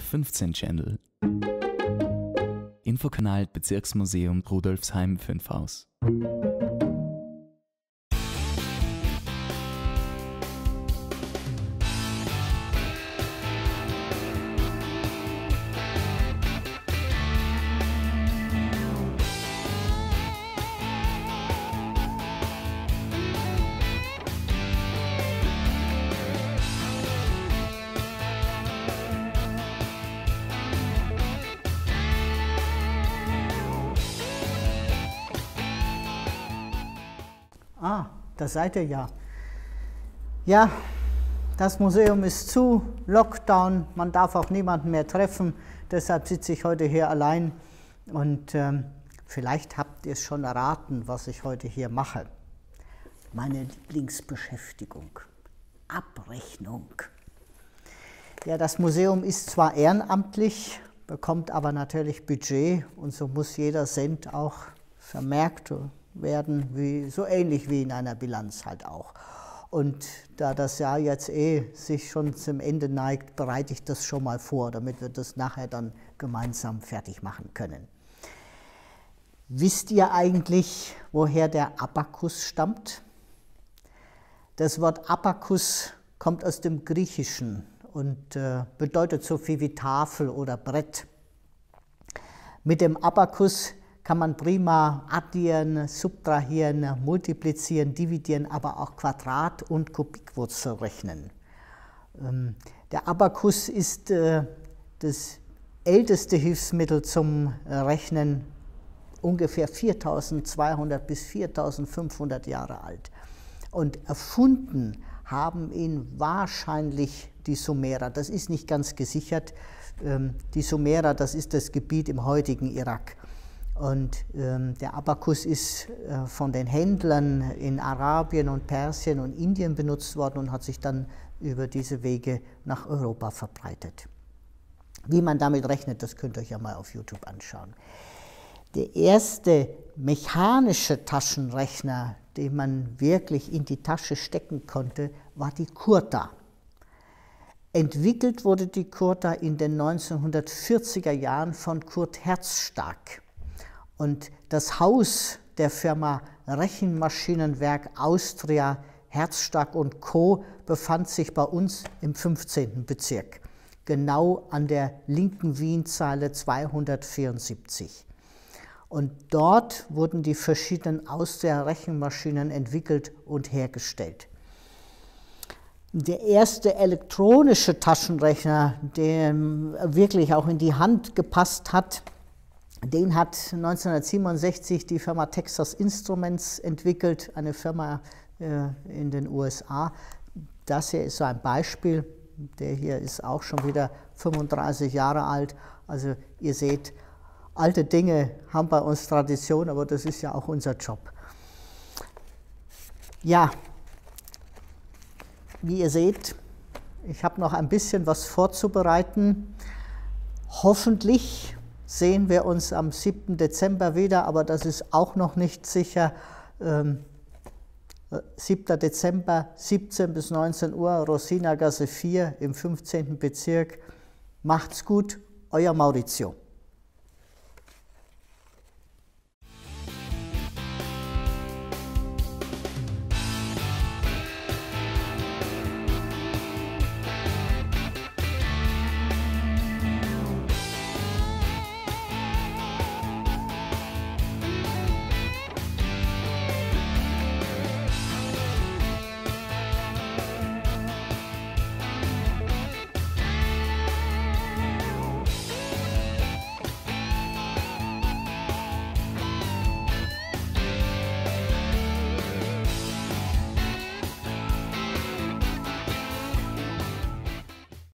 15 Channel. Infokanal Bezirksmuseum Rudolfsheim 5 Haus. Ah, da seid ihr ja. Ja, das Museum ist zu, Lockdown, man darf auch niemanden mehr treffen, deshalb sitze ich heute hier allein und ähm, vielleicht habt ihr es schon erraten, was ich heute hier mache. Meine Lieblingsbeschäftigung, Abrechnung. Ja, das Museum ist zwar ehrenamtlich, bekommt aber natürlich Budget und so muss jeder Cent auch vermerkt werden, wie, so ähnlich wie in einer Bilanz halt auch. Und da das Jahr jetzt eh sich schon zum Ende neigt, bereite ich das schon mal vor, damit wir das nachher dann gemeinsam fertig machen können. Wisst ihr eigentlich, woher der Abakus stammt? Das Wort Abakus kommt aus dem Griechischen und äh, bedeutet so viel wie Tafel oder Brett. Mit dem Abakus kann man prima addieren, subtrahieren, multiplizieren, dividieren, aber auch Quadrat- und Kubikwurzel rechnen. Ähm, der Abakus ist äh, das älteste Hilfsmittel zum Rechnen, ungefähr 4200 bis 4500 Jahre alt. Und erfunden haben ihn wahrscheinlich die Sumerer. Das ist nicht ganz gesichert. Ähm, die Sumerer, das ist das Gebiet im heutigen Irak. Und ähm, der Abakus ist äh, von den Händlern in Arabien und Persien und Indien benutzt worden und hat sich dann über diese Wege nach Europa verbreitet. Wie man damit rechnet, das könnt ihr euch ja mal auf YouTube anschauen. Der erste mechanische Taschenrechner, den man wirklich in die Tasche stecken konnte, war die Kurta. Entwickelt wurde die Kurta in den 1940er Jahren von Kurt Herzstark. Und das Haus der Firma Rechenmaschinenwerk Austria, Herzstark und Co. befand sich bei uns im 15. Bezirk, genau an der linken Wienzeile 274. Und dort wurden die verschiedenen Austria-Rechenmaschinen entwickelt und hergestellt. Der erste elektronische Taschenrechner, der wirklich auch in die Hand gepasst hat, den hat 1967 die Firma Texas Instruments entwickelt, eine Firma äh, in den USA. Das hier ist so ein Beispiel. Der hier ist auch schon wieder 35 Jahre alt. Also ihr seht, alte Dinge haben bei uns Tradition, aber das ist ja auch unser Job. Ja, wie ihr seht, ich habe noch ein bisschen was vorzubereiten. Hoffentlich sehen wir uns am 7. Dezember wieder, aber das ist auch noch nicht sicher. Ähm, 7. Äh, Dezember, 17 bis 19 Uhr, Rosina Gasse 4 im 15. Bezirk. Macht's gut, euer Maurizio.